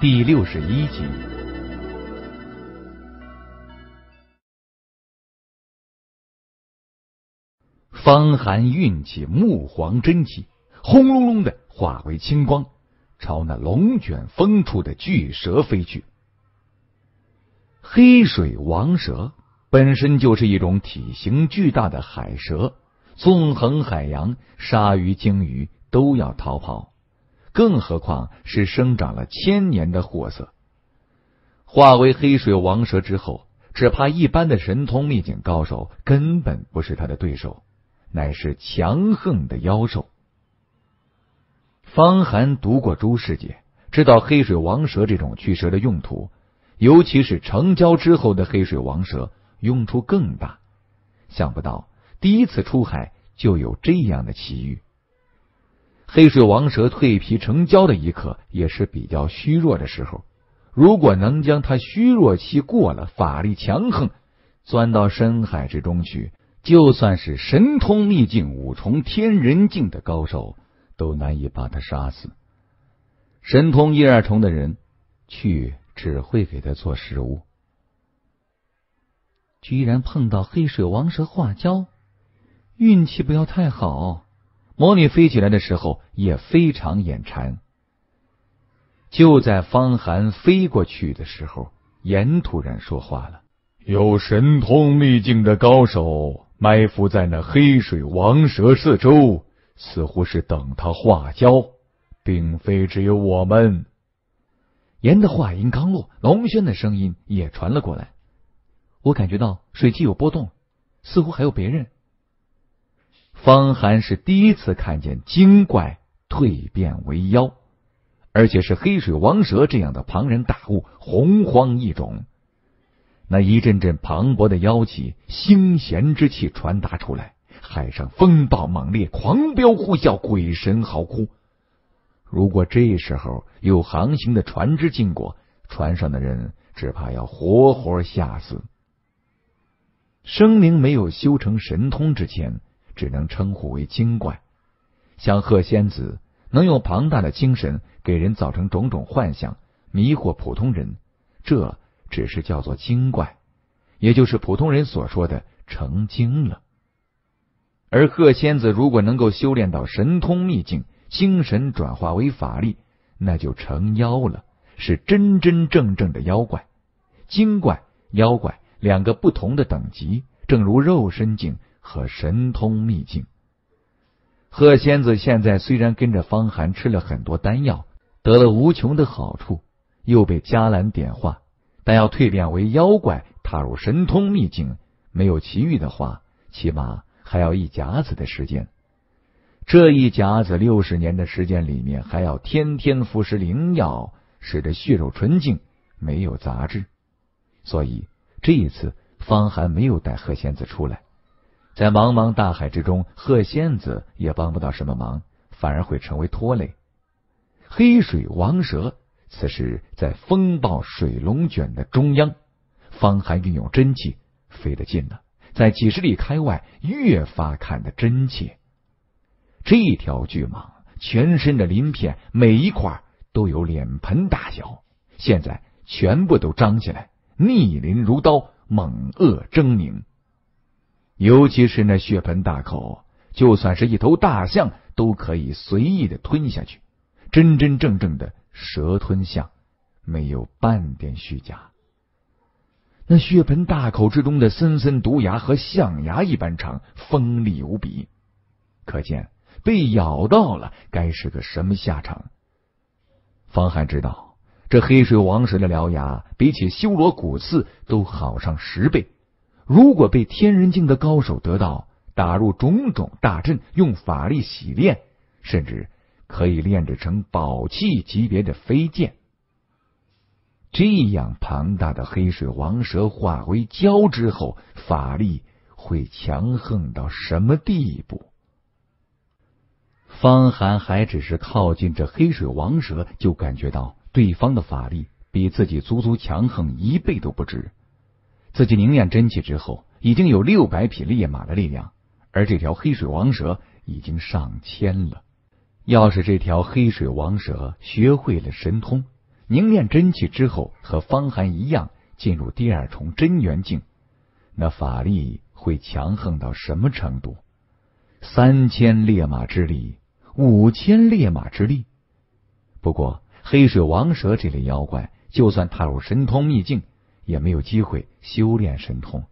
第六十一集。方寒运起木黄真气，轰隆隆的化为青光，朝那龙卷风出的巨蛇飞去。黑水王蛇本身就是一种体型巨大的海蛇，纵横海洋，鲨鱼、鲸鱼都要逃跑，更何况是生长了千年的货色。化为黑水王蛇之后，只怕一般的神通秘境高手根本不是他的对手。乃是强横的妖兽。方寒读过诸世界，知道黑水王蛇这种巨蛇的用途，尤其是成交之后的黑水王蛇用处更大。想不到第一次出海就有这样的奇遇。黑水王蛇蜕皮成蛟的一刻，也是比较虚弱的时候。如果能将它虚弱期过了，法力强横，钻到深海之中去。就算是神通秘境五重天人境的高手，都难以把他杀死。神通一二重的人，去只会给他做食物。居然碰到黑水王蛇化蛟，运气不要太好。魔女飞起来的时候也非常眼馋。就在方寒飞过去的时候，岩突然说话了：“有神通秘境的高手。”埋伏在那黑水王蛇四周，似乎是等他化蛟，并非只有我们。言的话音刚落，龙轩的声音也传了过来。我感觉到水汽有波动，似乎还有别人。方寒是第一次看见精怪蜕变为妖，而且是黑水王蛇这样的庞然大物，洪荒异种。那一阵阵磅礴的妖气、腥咸之气传达出来，海上风暴猛烈，狂飙呼啸，鬼神嚎哭。如果这时候有航行的船只经过，船上的人只怕要活活吓死。生灵没有修成神通之前，只能称呼为精怪。像鹤仙子能用庞大的精神给人造成种种幻象，迷惑普通人，这。只是叫做精怪，也就是普通人所说的成精了。而鹤仙子如果能够修炼到神通秘境，精神转化为法力，那就成妖了，是真真正正的妖怪。精怪、妖怪两个不同的等级，正如肉身境和神通秘境。贺仙子现在虽然跟着方寒吃了很多丹药，得了无穷的好处，又被迦兰点化。但要蜕变为妖怪，踏入神通秘境，没有奇遇的话，起码还要一甲子的时间。这一甲子六十年的时间里面，还要天天服食灵药，使得血肉纯净，没有杂质。所以这一次，方寒没有带贺仙子出来。在茫茫大海之中，鹤仙子也帮不到什么忙，反而会成为拖累。黑水王蛇。此时，在风暴水龙卷的中央，方寒运用真气飞得近了，在几十里开外，越发看得真切。这条巨蟒全身的鳞片每一块都有脸盆大小，现在全部都张起来，逆鳞如刀，猛恶狰狞。尤其是那血盆大口，就算是一头大象都可以随意的吞下去，真真正正的。蛇吞象，没有半点虚假。那血盆大口之中的森森毒牙和象牙一般长，锋利无比，可见被咬到了该是个什么下场。方汉知道，这黑水王蛇的獠牙比起修罗骨刺都好上十倍。如果被天人境的高手得到，打入种种大阵，用法力洗炼，甚至。可以炼制成宝器级别的飞剑。这样庞大的黑水王蛇化为蛟之后，法力会强横到什么地步？方寒还只是靠近这黑水王蛇，就感觉到对方的法力比自己足足强横一倍都不止。自己凝练真气之后，已经有六百匹烈马的力量，而这条黑水王蛇已经上千了。要是这条黑水王蛇学会了神通，凝练真气之后，和方寒一样进入第二重真元境，那法力会强横到什么程度？三千烈马之力，五千烈马之力。不过，黑水王蛇这类妖怪，就算踏入神通秘境，也没有机会修炼神通，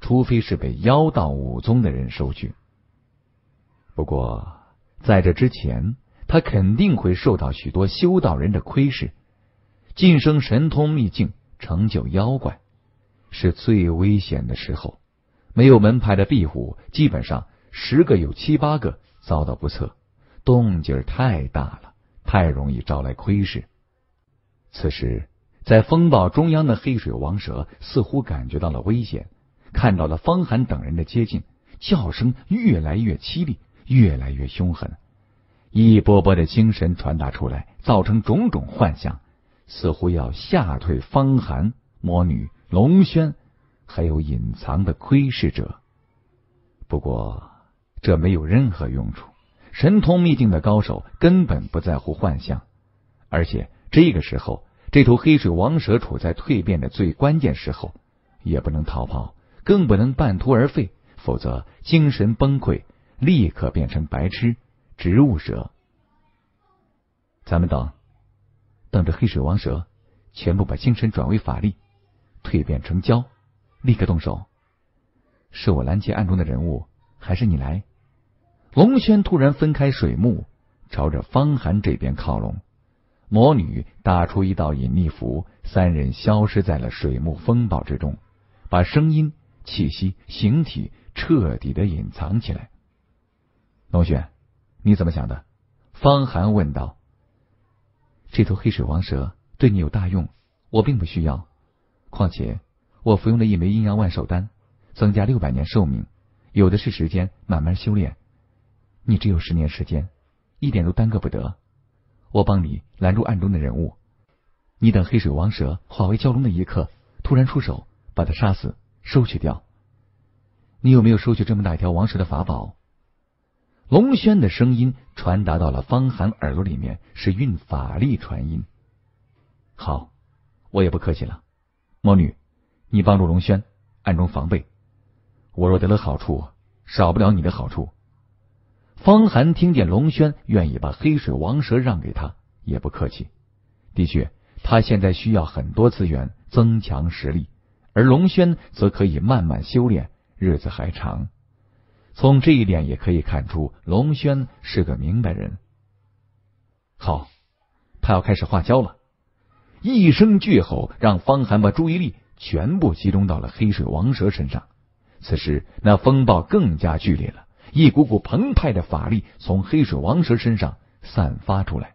除非是被妖道武宗的人收取。不过，在这之前，他肯定会受到许多修道人的窥视。晋升神通秘境，成就妖怪，是最危险的时候。没有门派的壁虎，基本上十个有七八个遭到不测，动静太大了，太容易招来窥视。此时，在风暴中央的黑水王蛇似乎感觉到了危险，看到了方寒等人的接近，叫声越来越凄厉，越来越凶狠，一波波的精神传达出来，造成种种幻象。似乎要吓退方寒、魔女、龙轩，还有隐藏的窥视者。不过这没有任何用处。神通秘境的高手根本不在乎幻象，而且这个时候，这头黑水王蛇处在蜕变的最关键时候，也不能逃跑，更不能半途而废，否则精神崩溃，立刻变成白痴植物蛇。咱们等。等着黑水王蛇全部把精神转为法力，蜕变成蛟，立刻动手。是我拦截暗中的人物，还是你来？龙轩突然分开水幕，朝着方寒这边靠拢。魔女打出一道隐匿符，三人消失在了水幕风暴之中，把声音、气息、形体彻底的隐藏起来。龙雪，你怎么想的？方寒问道。这头黑水王蛇对你有大用，我并不需要。况且我服用了一枚阴阳万寿丹，增加六百年寿命，有的是时间慢慢修炼。你只有十年时间，一点都耽搁不得。我帮你拦住暗中的人物，你等黑水王蛇化为蛟龙的一刻，突然出手把他杀死，收取掉。你有没有收取这么大一条王蛇的法宝？龙轩的声音传达到了方寒耳朵里面，是运法力传音。好，我也不客气了。魔女，你帮助龙轩暗中防备。我若得了好处，少不了你的好处。方寒听见龙轩愿意把黑水王蛇让给他，也不客气。的确，他现在需要很多资源增强实力，而龙轩则可以慢慢修炼，日子还长。从这一点也可以看出，龙轩是个明白人。好，他要开始化蛟了。一声巨吼，让方寒把注意力全部集中到了黑水王蛇身上。此时，那风暴更加剧烈了，一股股澎湃的法力从黑水王蛇身上散发出来。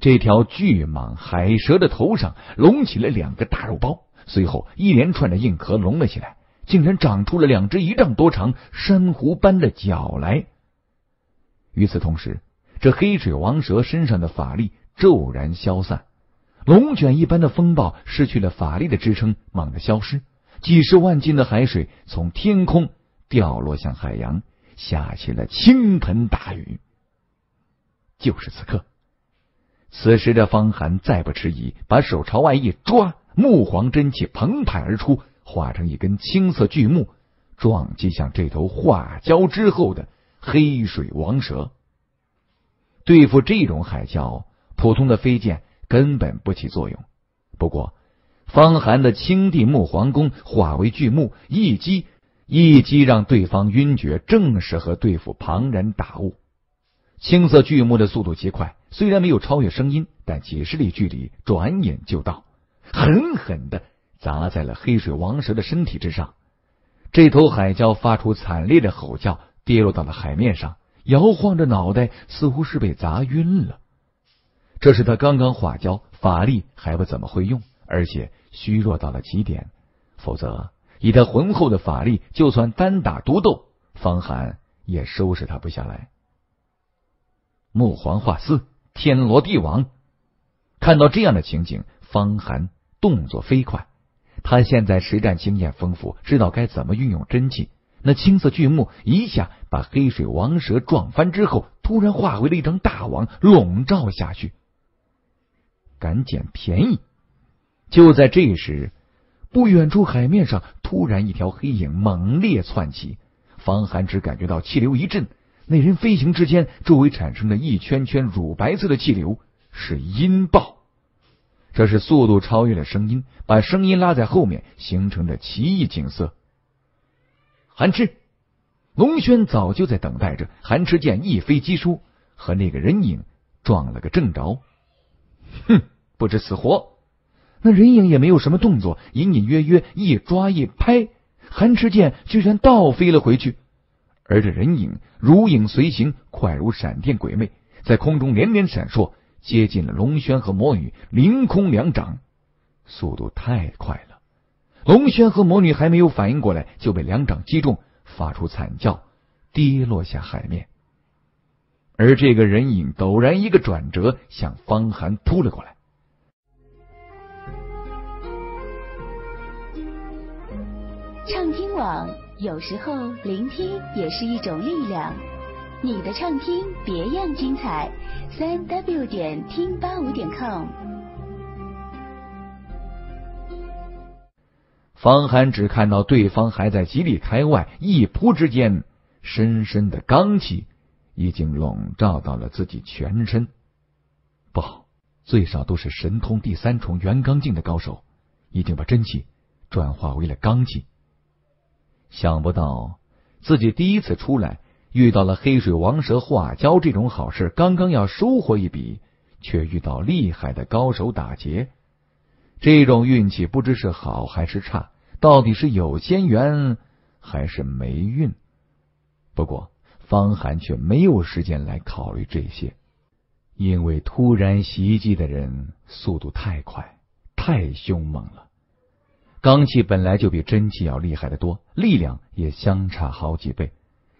这条巨蟒海蛇的头上隆起了两个大肉包，随后一连串的硬壳隆了起来。竟然长出了两只一丈多长、珊瑚般的脚来。与此同时，这黑水王蛇身上的法力骤然消散，龙卷一般的风暴失去了法力的支撑，猛地消失。几十万斤的海水从天空掉落向海洋，下起了倾盆大雨。就是此刻，此时的方寒再不迟疑，把手朝外一抓，木黄真气澎湃而出。化成一根青色巨木，撞击向这头化蛟之后的黑水王蛇。对付这种海蛟，普通的飞剑根本不起作用。不过，方寒的青帝木皇功化为巨木，一击一击让对方晕厥，正适合对付庞然大物。青色巨木的速度极快，虽然没有超越声音，但几十里距离转眼就到，狠狠的。砸在了黑水王蛇的身体之上，这头海蛟发出惨烈的吼叫，跌落到了海面上，摇晃着脑袋，似乎是被砸晕了。这是他刚刚化蛟，法力还不怎么会用，而且虚弱到了极点。否则，以他浑厚的法力，就算单打独斗，方寒也收拾他不下来。木皇化丝，天罗地网。看到这样的情景，方寒动作飞快。他现在实战经验丰富，知道该怎么运用真气。那青色巨木一下把黑水王蛇撞翻之后，突然化为了一张大网，笼罩下去。敢捡便宜。就在这时，不远处海面上突然一条黑影猛烈窜起，方寒只感觉到气流一震，那人飞行之间周围产生了一圈圈乳白色的气流是音爆。这是速度超越了声音，把声音拉在后面，形成了奇异景色。韩赤、龙轩早就在等待着。韩赤见一飞击出，和那个人影撞了个正着。哼，不知死活！那人影也没有什么动作，隐隐约约一抓一拍，韩赤剑居然倒飞了回去。而这人影如影随形，快如闪电鬼魅，在空中连连闪烁。接近了龙轩和魔女，凌空两掌，速度太快了。龙轩和魔女还没有反应过来，就被两掌击中，发出惨叫，跌落下海面。而这个人影陡然一个转折，向方寒扑了过来。畅听网有时候聆听也是一种力量。你的畅听别样精彩，三 w 点听八五点 com。方寒只看到对方还在几里开外，一扑之间，深深的罡气已经笼罩到了自己全身。不好，最少都是神通第三重元罡境的高手，已经把真气转化为了罡气。想不到自己第一次出来。遇到了黑水王蛇化蛟这种好事，刚刚要收获一笔，却遇到厉害的高手打劫。这种运气不知是好还是差，到底是有仙缘还是霉运？不过方寒却没有时间来考虑这些，因为突然袭击的人速度太快，太凶猛了。罡气本来就比真气要厉害的多，力量也相差好几倍。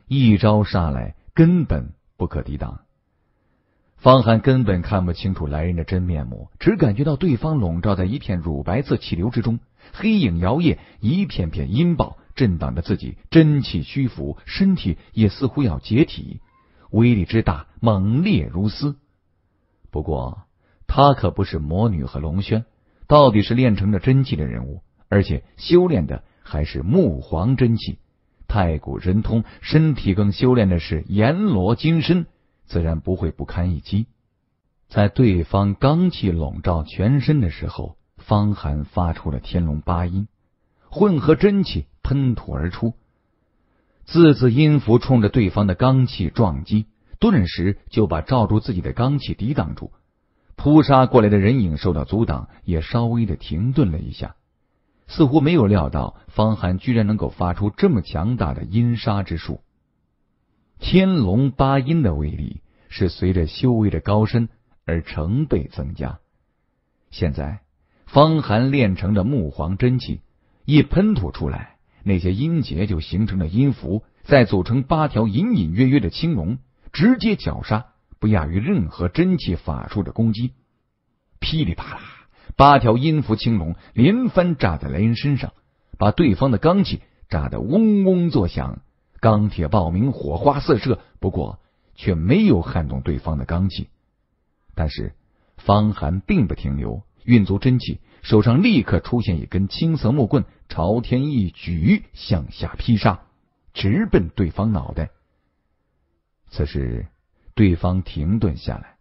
一招杀来，根本不可抵挡。方寒根本看不清楚来人的真面目，只感觉到对方笼罩在一片乳白色气流之中，黑影摇曳，一片片音爆震荡着自己，真气虚浮，身体也似乎要解体，威力之大，猛烈如斯。不过他可不是魔女和龙轩，到底是练成了真气的人物，而且修炼的还是木黄真气。太古神通，身体更修炼的是阎罗金身，自然不会不堪一击。在对方罡气笼罩全身的时候，方寒发出了天龙八音，混合真气喷吐而出，字字音符冲着对方的罡气撞击，顿时就把罩住自己的罡气抵挡住。扑杀过来的人影受到阻挡，也稍微的停顿了一下。似乎没有料到方寒居然能够发出这么强大的阴杀之术。天龙八阴的威力是随着修为的高深而成倍增加。现在方寒练成的木黄真气一喷吐出来，那些阴结就形成了阴符，再组成八条隐隐约约的青龙，直接绞杀，不亚于任何真气法术的攻击。噼里啪啦。八条音符青龙连番炸在雷恩身上，把对方的罡气炸得嗡嗡作响，钢铁爆鸣，火花四射。不过却没有撼动对方的罡气。但是方寒并不停留，运足真气，手上立刻出现一根青色木棍，朝天一举，向下劈杀，直奔对方脑袋。此时，对方停顿下来。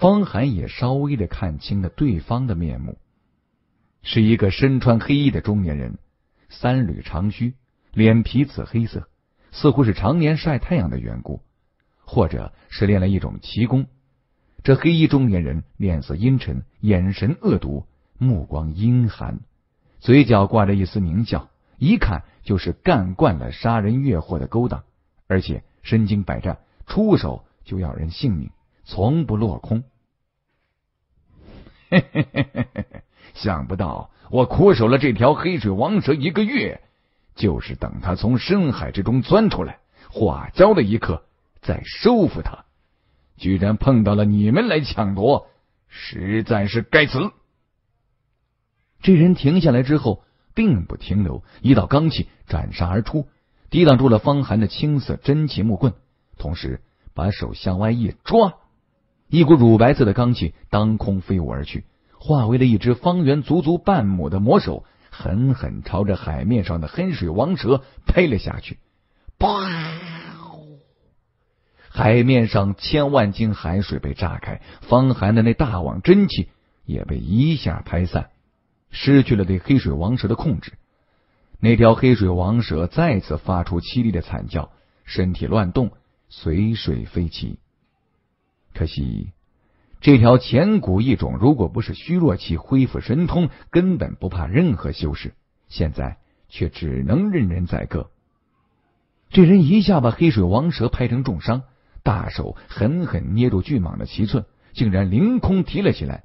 方寒也稍微的看清了对方的面目，是一个身穿黑衣的中年人，三缕长须，脸皮紫黑色，似乎是常年晒太阳的缘故，或者是练了一种奇功。这黑衣中年人脸色阴沉，眼神恶毒，目光阴寒，嘴角挂着一丝狞笑，一看就是干惯了杀人越货的勾当，而且身经百战，出手就要人性命。从不落空。嘿嘿嘿嘿嘿！想不到我苦守了这条黑水王蛇一个月，就是等它从深海之中钻出来化蛟的一刻，再收服它，居然碰到了你们来抢夺，实在是该死！这人停下来之后，并不停留，一道罡气斩杀而出，抵挡住了方寒的青色真气木棍，同时把手向外一抓。一股乳白色的罡气当空飞舞而去，化为了一只方圆足足半亩的魔手，狠狠朝着海面上的黑水王蛇拍了下去。啪！海面上千万斤海水被炸开，方寒的那大网真气也被一下拍散，失去了对黑水王蛇的控制。那条黑水王蛇再次发出凄厉的惨叫，身体乱动，随水飞起。可惜，这条前古异种如果不是虚弱期恢复神通，根本不怕任何修士，现在却只能任人宰割。这人一下把黑水王蛇拍成重伤，大手狠狠捏住巨蟒的七寸，竟然凌空提了起来，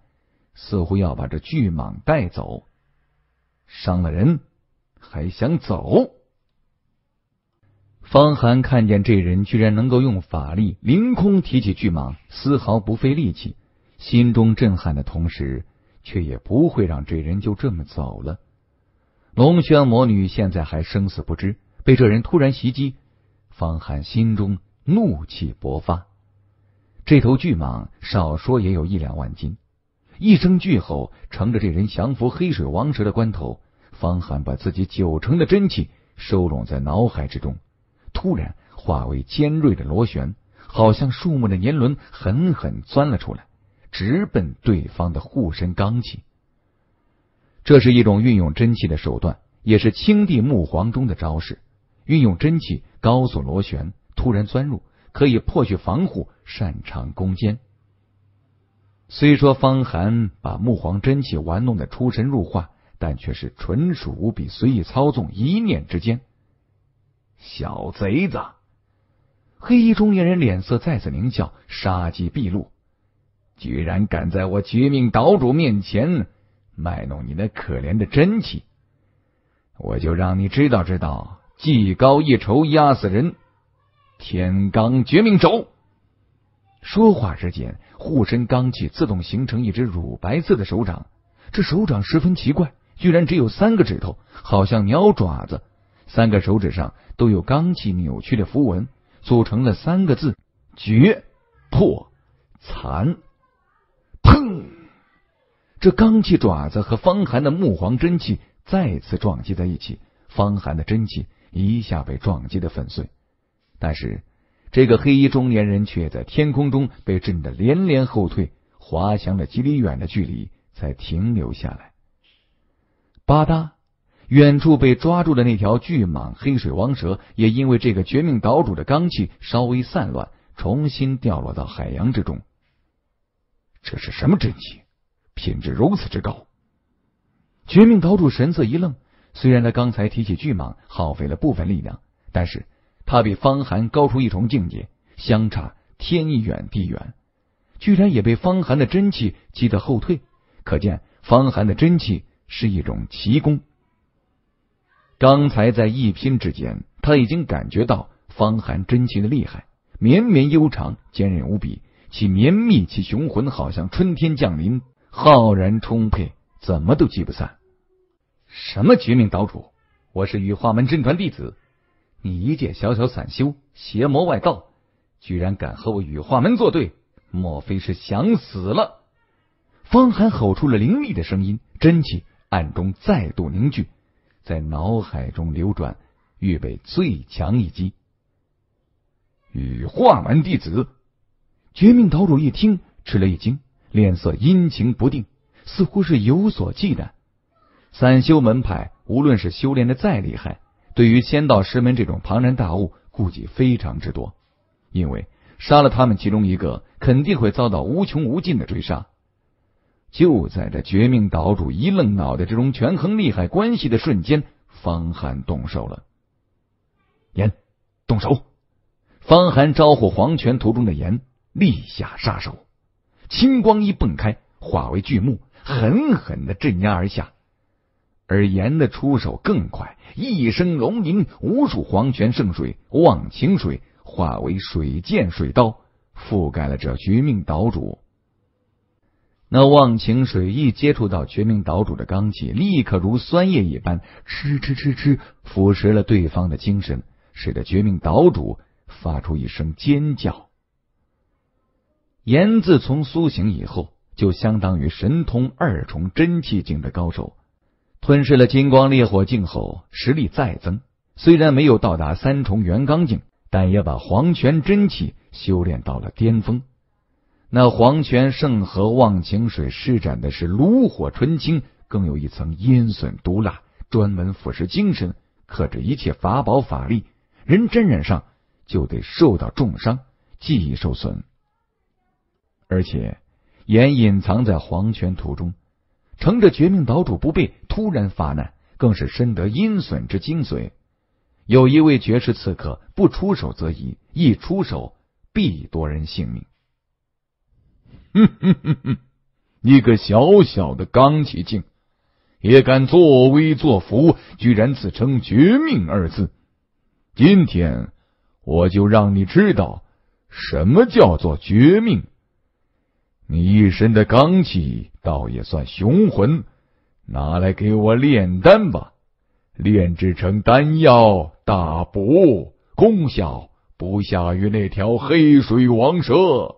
似乎要把这巨蟒带走。伤了人。还想走？方寒看见这人居然能够用法力凌空提起巨蟒，丝毫不费力气，心中震撼的同时，却也不会让这人就这么走了。龙轩魔女现在还生死不知，被这人突然袭击，方寒心中怒气勃发。这头巨蟒少说也有一两万斤，一声巨吼，乘着这人降服黑水王蛇的关头。方寒把自己九成的真气收拢在脑海之中，突然化为尖锐的螺旋，好像树木的年轮，狠狠钻了出来，直奔对方的护身罡气。这是一种运用真气的手段，也是青帝木皇中的招式。运用真气高速螺旋，突然钻入，可以破去防护，擅长攻坚。虽说方寒把木皇真气玩弄的出神入化。但却是纯属无比随意操纵，一念之间。小贼子，黑衣中年人脸色再次狞笑，杀机毕露，居然敢在我绝命岛主面前卖弄你那可怜的真气，我就让你知道知道，技高一筹压死人，天罡绝命肘。说话之间，护身罡气自动形成一只乳白色的手掌，这手掌十分奇怪。居然只有三个指头，好像鸟爪子。三个手指上都有罡气扭曲的符文，组成了三个字：绝、破、残。砰！这罡气爪子和方寒的木黄真气再次撞击在一起，方寒的真气一下被撞击的粉碎。但是这个黑衣中年人却在天空中被震得连连后退，滑翔了几里远的距离，才停留下来。吧嗒，远处被抓住的那条巨蟒黑水王蛇，也因为这个绝命岛主的罡气稍微散乱，重新掉落到海洋之中。这是什么真气？品质如此之高？绝命岛主神色一愣。虽然他刚才提起巨蟒耗费了部分力量，但是他比方寒高出一重境界，相差天远地远，居然也被方寒的真气击得后退。可见方寒的真气。是一种奇功。刚才在一拼之间，他已经感觉到方寒真气的厉害，绵绵悠长，坚韧无比。其绵密，其雄浑，好像春天降临，浩然充沛，怎么都击不散。什么绝命岛主？我是羽化门真传弟子，你一介小小散修，邪魔外道，居然敢和我羽化门作对？莫非是想死了？方寒吼出了凌厉的声音，真气。暗中再度凝聚，在脑海中流转，预备最强一击。羽化门弟子，绝命岛主一听，吃了一惊，脸色阴晴不定，似乎是有所忌惮。散修门派无论是修炼的再厉害，对于仙道师门这种庞然大物，顾忌非常之多，因为杀了他们其中一个，肯定会遭到无穷无尽的追杀。就在这绝命岛主一愣脑袋之中权衡利害关系的瞬间，方寒动手了。严，动手！方寒招呼黄泉途中的严立下杀手，青光一迸开，化为巨木，狠狠的镇压而下。而严的出手更快，一声龙吟，无数黄泉圣水、忘情水化为水剑、水刀，覆盖了这绝命岛主。那忘情水一接触到绝命岛主的罡气，立刻如酸液一般，吃吃吃吃腐蚀了对方的精神，使得绝命岛主发出一声尖叫。炎自从苏醒以后，就相当于神通二重真气境的高手。吞噬了金光烈火境后，实力再增，虽然没有到达三重元刚境，但也把黄泉真气修炼到了巅峰。那黄泉圣河忘情水施展的是炉火纯青，更有一层阴损毒辣，专门腐蚀精神，克制一切法宝法力，人真染上就得受到重伤，记忆受损。而且，岩隐藏在黄泉途中，乘着绝命岛主不备突然发难，更是深得阴损之精髓。有一位绝世刺客不出手则已，一出手必夺人性命。哼哼哼哼！一个小小的罡气境，也敢作威作福，居然自称“绝命”二字。今天我就让你知道什么叫做绝命。你一身的罡气倒也算雄浑，拿来给我炼丹吧，炼制成丹药大补，功效不下于那条黑水王蛇。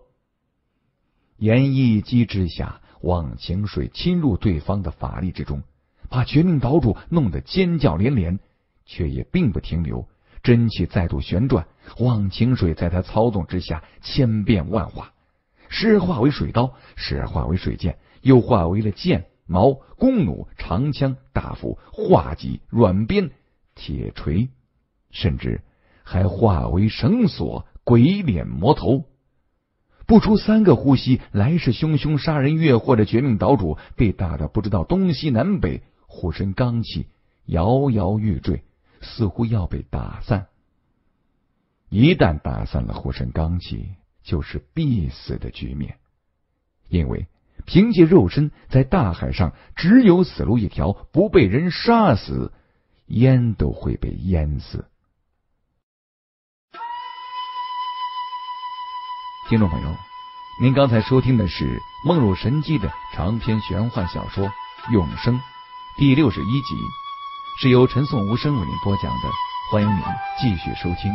言一击之下，忘情水侵入对方的法力之中，把绝命岛主弄得尖叫连连，却也并不停留。真气再度旋转，忘情水在他操纵之下千变万化，时化为水刀，时化为水剑，又化为了剑、矛、弓弩、长枪、大斧、画戟、软鞭、铁锤，甚至还化为绳索、鬼脸、魔头。不出三个呼吸，来势汹汹、杀人越货的绝命岛主被打得不知道东西南北，护身罡气摇摇欲坠，似乎要被打散。一旦打散了护身罡气，就是必死的局面。因为凭借肉身在大海上，只有死路一条，不被人杀死，淹都会被淹死。听众朋友，您刚才收听的是梦入神机的长篇玄幻小说《永生》第六十一集，是由陈颂无声为您播讲的，欢迎您继续收听。